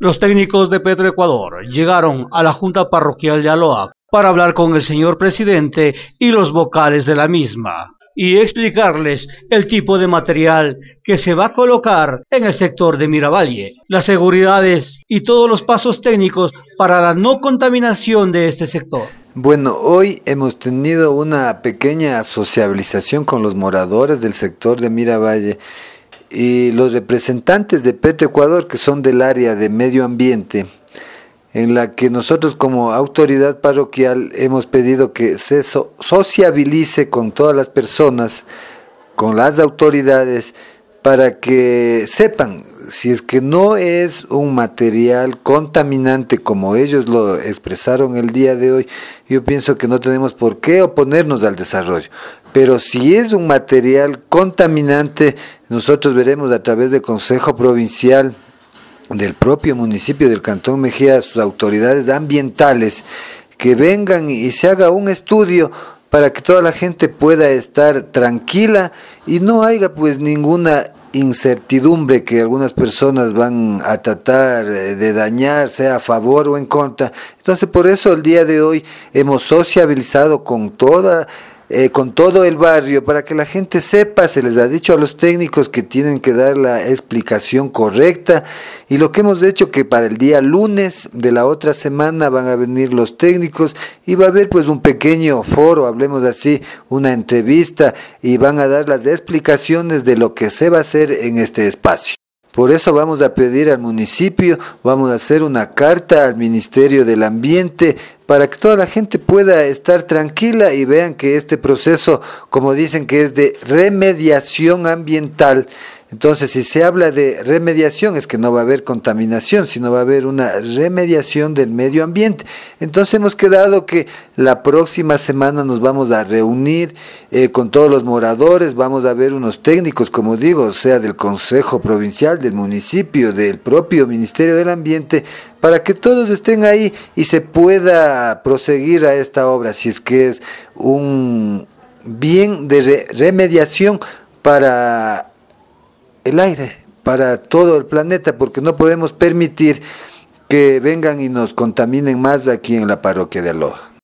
Los técnicos de Petroecuador llegaron a la Junta Parroquial de Aloa para hablar con el señor presidente y los vocales de la misma y explicarles el tipo de material que se va a colocar en el sector de Miravalle, las seguridades y todos los pasos técnicos para la no contaminación de este sector. Bueno, hoy hemos tenido una pequeña sociabilización con los moradores del sector de Miravalle y los representantes de Petroecuador que son del área de medio ambiente en la que nosotros como autoridad parroquial hemos pedido que se sociabilice con todas las personas, con las autoridades, para que sepan si es que no es un material contaminante como ellos lo expresaron el día de hoy, yo pienso que no tenemos por qué oponernos al desarrollo. Pero si es un material contaminante, nosotros veremos a través del Consejo Provincial del propio municipio del Cantón Mejía, sus autoridades ambientales, que vengan y se haga un estudio para que toda la gente pueda estar tranquila y no haya pues ninguna incertidumbre que algunas personas van a tratar de dañar, sea a favor o en contra. Entonces por eso el día de hoy hemos sociabilizado con toda eh, con todo el barrio para que la gente sepa, se les ha dicho a los técnicos que tienen que dar la explicación correcta y lo que hemos hecho que para el día lunes de la otra semana van a venir los técnicos y va a haber pues un pequeño foro, hablemos así, una entrevista y van a dar las explicaciones de lo que se va a hacer en este espacio. Por eso vamos a pedir al municipio, vamos a hacer una carta al Ministerio del Ambiente para que toda la gente pueda estar tranquila y vean que este proceso, como dicen que es de remediación ambiental, entonces, si se habla de remediación, es que no va a haber contaminación, sino va a haber una remediación del medio ambiente. Entonces, hemos quedado que la próxima semana nos vamos a reunir eh, con todos los moradores, vamos a ver unos técnicos, como digo, sea del Consejo Provincial, del municipio, del propio Ministerio del Ambiente, para que todos estén ahí y se pueda proseguir a esta obra, si es que es un bien de remediación para el aire para todo el planeta, porque no podemos permitir que vengan y nos contaminen más aquí en la parroquia de Aloha.